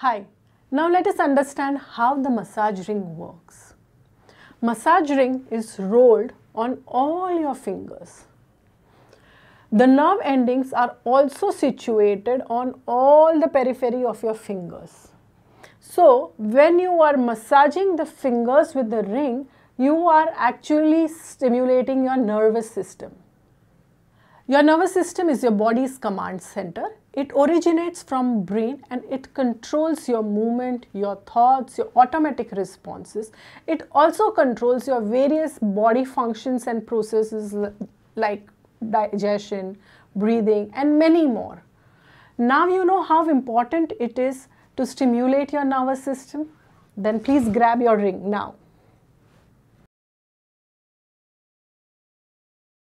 Hi, now let us understand how the massage ring works. Massage ring is rolled on all your fingers. The nerve endings are also situated on all the periphery of your fingers. So, when you are massaging the fingers with the ring, you are actually stimulating your nervous system. Your nervous system is your body's command center. It originates from brain and it controls your movement, your thoughts, your automatic responses. It also controls your various body functions and processes like digestion, breathing and many more. Now you know how important it is to stimulate your nervous system? Then please grab your ring now.